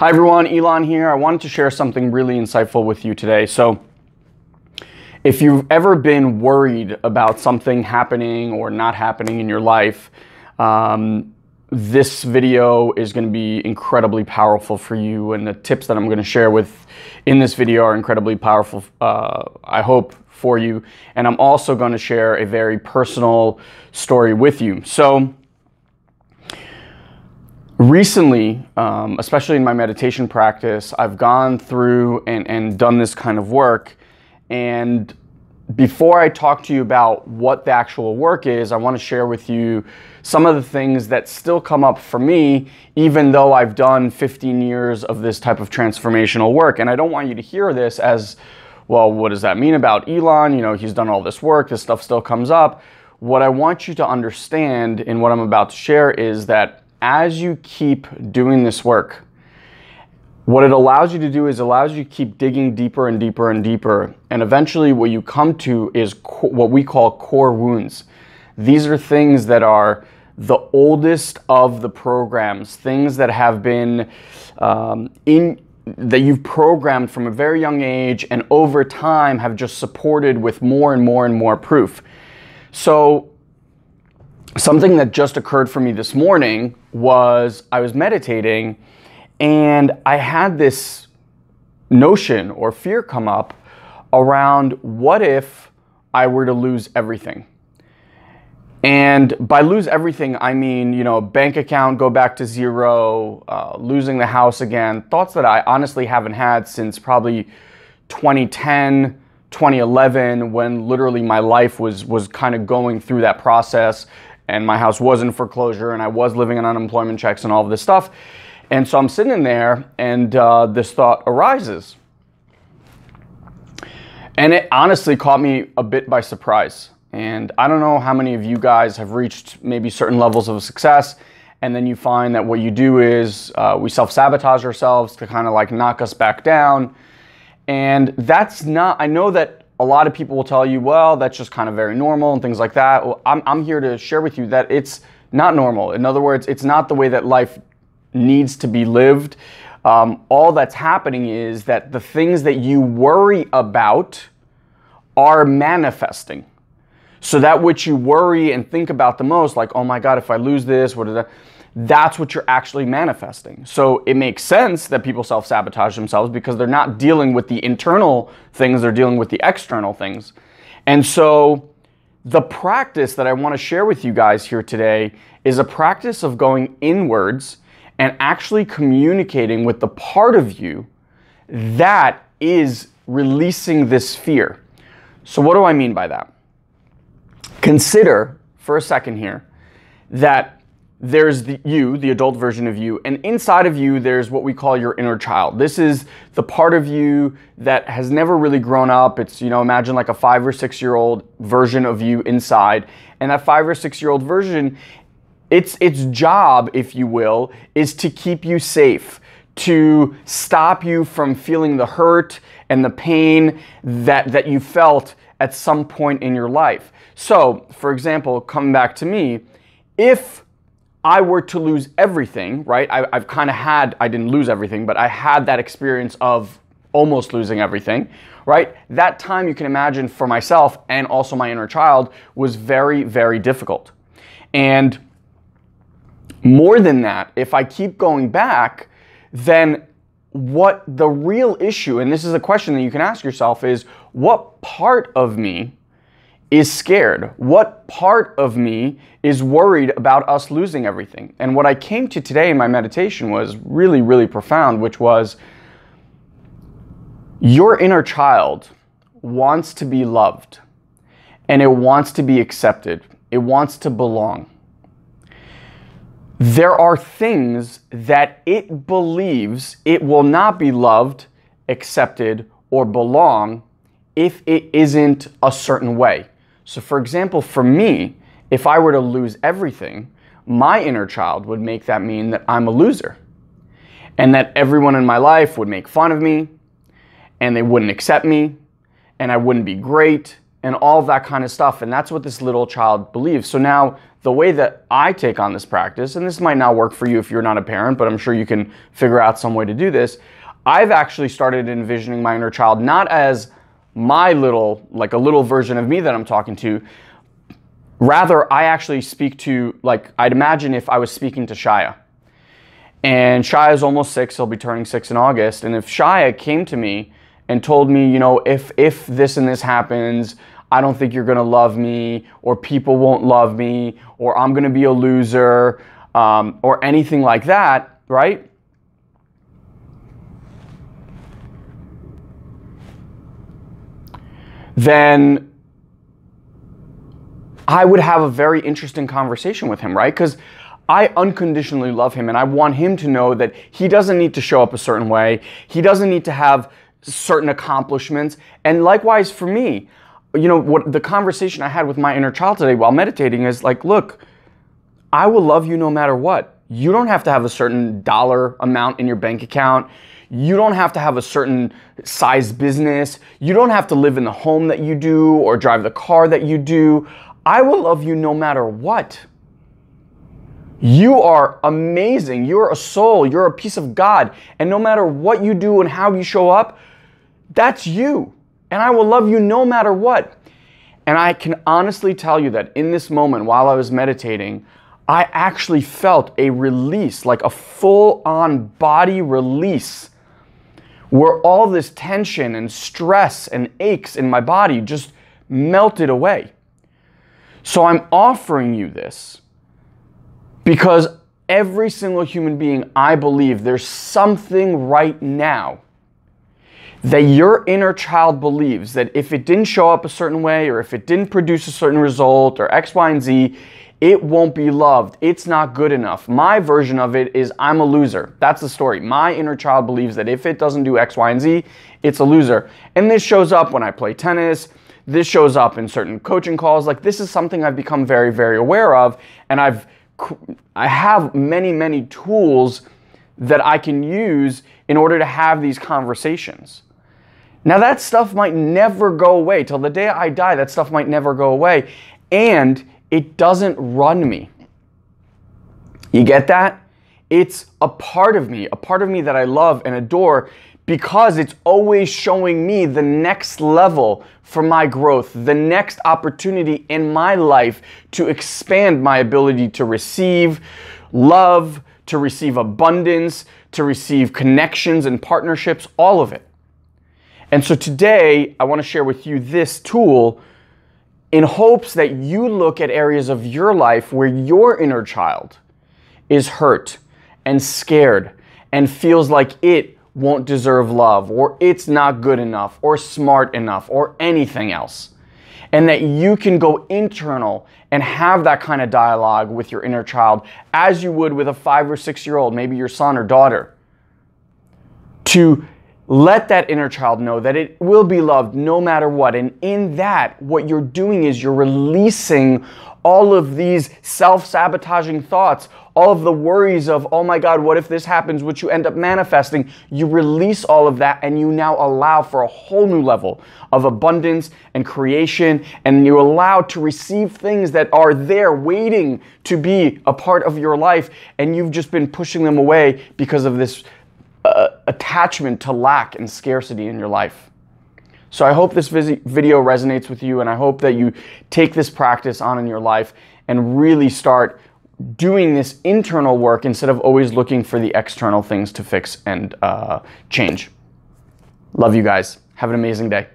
Hi everyone, Elon here. I wanted to share something really insightful with you today. So, if you've ever been worried about something happening or not happening in your life, um, this video is going to be incredibly powerful for you. And the tips that I'm going to share with in this video are incredibly powerful, uh, I hope, for you. And I'm also going to share a very personal story with you. So, recently, um, especially in my meditation practice, I've gone through and, and done this kind of work. And before I talk to you about what the actual work is, I want to share with you some of the things that still come up for me, even though I've done 15 years of this type of transformational work. And I don't want you to hear this as, well, what does that mean about Elon? You know, he's done all this work, this stuff still comes up. What I want you to understand in what I'm about to share is that as you keep doing this work, what it allows you to do is allows you to keep digging deeper and deeper and deeper. And eventually, what you come to is co- what we call core wounds. These are things that are the oldest of the programs, things that have been um, in that you've programmed from a very young age and over time have just supported with more and more and more proof. So, something that just occurred for me this morning was I was meditating and I had this notion or fear come up around what if I were to lose everything? And by lose everything, I mean, you know, bank account go back to zero, uh, losing the house again. Thoughts that I honestly haven't had since probably 2010, 2011, when literally my life was was kind of going through that process, and my house was in foreclosure, and I was living on unemployment checks and all of this stuff. And so I'm sitting in there, and uh, this thought arises, and it honestly caught me a bit by surprise. And I don't know how many of you guys have reached maybe certain levels of success, and then you find that what you do is uh, we self sabotage ourselves to kind of like knock us back down. And that's not, I know that a lot of people will tell you, well, that's just kind of very normal and things like that. Well, I'm, I'm here to share with you that it's not normal. In other words, it's not the way that life needs to be lived. Um, all that's happening is that the things that you worry about are manifesting. So that which you worry and think about the most, like, oh my God, if I lose this, what is that? That's what you're actually manifesting. So it makes sense that people self sabotage themselves because they're not dealing with the internal things, they're dealing with the external things. And so the practice that I want to share with you guys here today is a practice of going inwards and actually communicating with the part of you that is releasing this fear. So, what do I mean by that? Consider for a second here that there's the, you, the adult version of you, and inside of you, there's what we call your inner child. This is the part of you that has never really grown up. It's, you know, imagine like a five or six year old version of you inside. And that five or six year old version, its, its job, if you will, is to keep you safe, to stop you from feeling the hurt and the pain that, that you felt at some point in your life. So, for example, coming back to me, if I were to lose everything, right? I, have kind of had, I didn't lose everything, but I had that experience of almost losing everything, right? That time you can imagine for myself and also my inner child was very, very difficult. And more than that, if I keep going back, then what the real issue, and this is a question that you can ask yourself, is what part of me is scared? What part of me is worried about us losing everything? And what I came to today in my meditation was really, really profound, which was your inner child wants to be loved and it wants to be accepted, it wants to belong. There are things that it believes it will not be loved, accepted, or belong if it isn't a certain way. So, for example, for me, if I were to lose everything, my inner child would make that mean that I'm a loser and that everyone in my life would make fun of me and they wouldn't accept me and I wouldn't be great and all that kind of stuff. And that's what this little child believes. So now the way that I take on this practice, and this might not work for you if you're not a parent, but I'm sure you can figure out some way to do this. I've actually started envisioning my inner child not as my little, like a little version of me that I'm talking to. Rather, I actually speak to, like, I'd imagine if I was speaking to Shia. And Shia is almost six, he'll be turning six in August. And if Shia came to me and told me, you know, if, if this and this happens, I don't think you're gonna love me, or people won't love me, or I'm gonna be a loser, um, or anything like that, right? Then I would have a very interesting conversation with him, right? Because I unconditionally love him and I want him to know that he doesn't need to show up a certain way. He doesn't need to have certain accomplishments. And likewise for me, you know, what the conversation I had with my inner child today while meditating is like, look, I will love you no matter what. You don't have to have a certain dollar amount in your bank account. You don't have to have a certain size business. You don't have to live in the home that you do or drive the car that you do. I will love you no matter what. You are amazing. You're a soul. You're a piece of God. And no matter what you do and how you show up, that's you. And I will love you no matter what. And I can honestly tell you that in this moment while I was meditating, I actually felt a release, like a full on body release where all this tension and stress and aches in my body just melted away. So I'm offering you this because every single human being, I believe there's something right now that your inner child believes that if it didn't show up a certain way or if it didn't produce a certain result or X, Y, and Z, it won't be loved. It's not good enough. My version of it is I'm a loser. That's the story. My inner child believes that if it doesn't do X, Y, and Z, it's a loser. And this shows up when I play tennis. This shows up in certain coaching calls. Like this is something I've become very, very aware of. And I've, I have many, many tools that I can use in order to have these conversations. Now that stuff might never go away. Till the day I die, that stuff might never go away. And it doesn't run me. You get that? It's a part of me, a part of me that I love and adore because it's always showing me the next level for my growth, the next opportunity in my life to expand my ability to receive love, to receive abundance, to receive connections and partnerships, all of it. And so today, I want to share with you this tool in hopes that you look at areas of your life where your inner child is hurt and scared and feels like it won't deserve love or it's not good enough or smart enough or anything else. And that you can go internal and have that kind of dialogue with your inner child as you would with a five or six year old, maybe your son or daughter, to let that inner child know that it will be loved no matter what. And in that, what you're doing is you're releasing all of these self sabotaging thoughts, all of the worries of, oh my God, what if this happens, which you end up manifesting. You release all of that and you now allow for a whole new level of abundance and creation. And you allow to receive things that are there waiting to be a part of your life. And you've just been pushing them away because of this attachment to lack and scarcity in your life. So I hope this video resonates with you and I hope that you take this practice on in your life and really start doing this internal work instead of always looking for the external things to fix and uh, change. Love you guys. Have an amazing day.